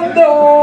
No.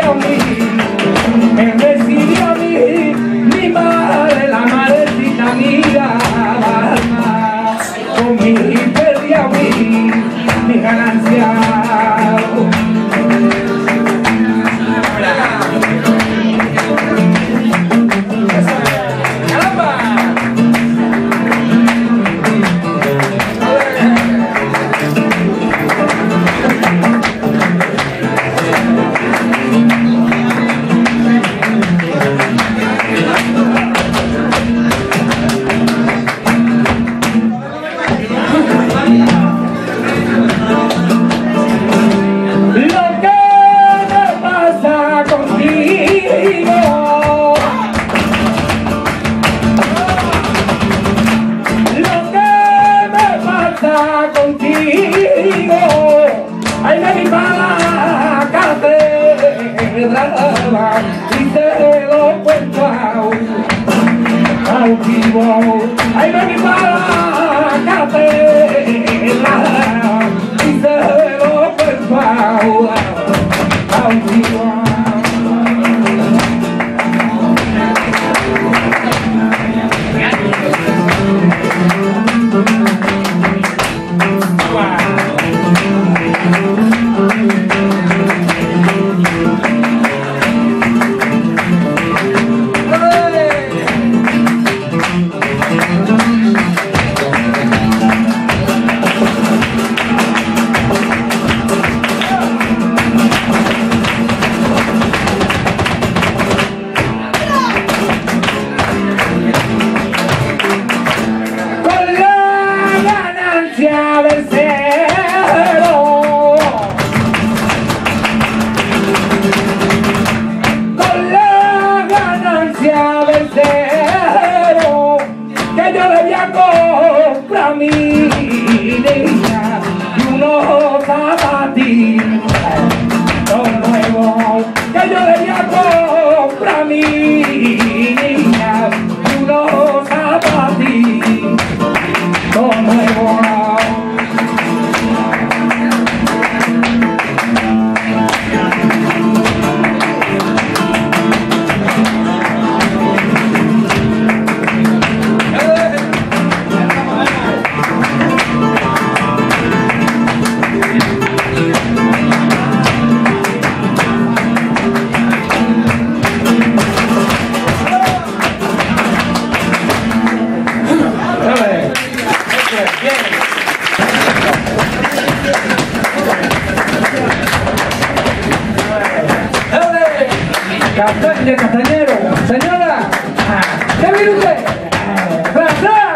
decidió a mí, a mí, mi madre, la madre titanía, con mi pérdida a mí, mi ganancia. wow. de Castañero. Señora, ¿qué viene usted? ¡Verdad!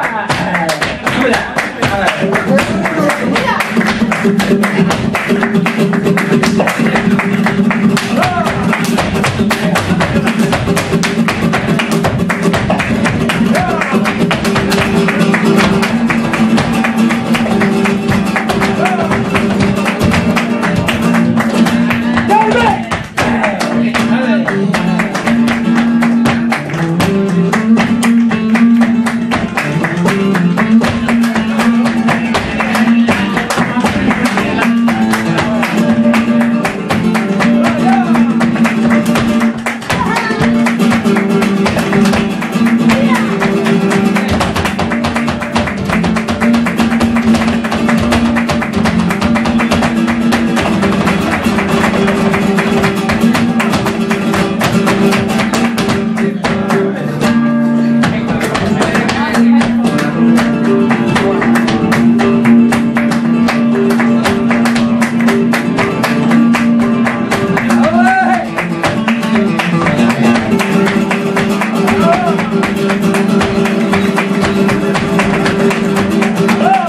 Oh!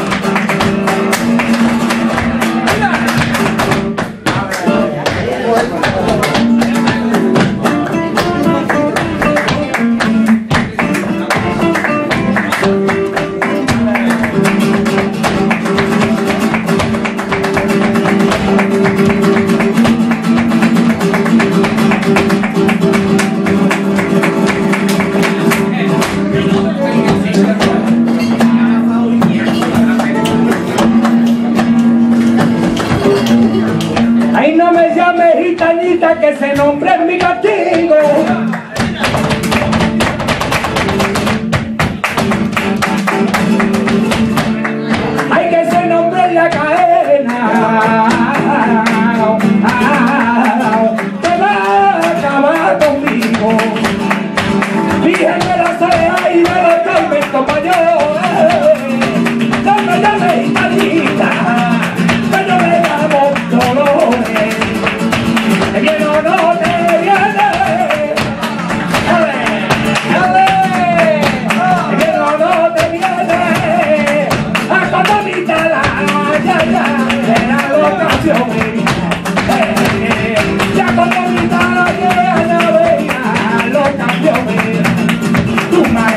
que ese nombre es mi castigo.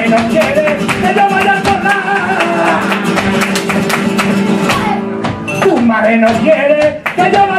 no quiere que yo vaya sola. Tu madre no quiere que yo vaya